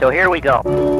So here we go.